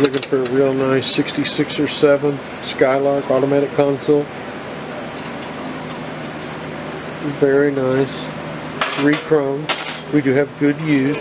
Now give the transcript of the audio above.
You're looking for a real nice 66 or 7 Skylark automatic console. Very nice. Three chrome. We do have good used.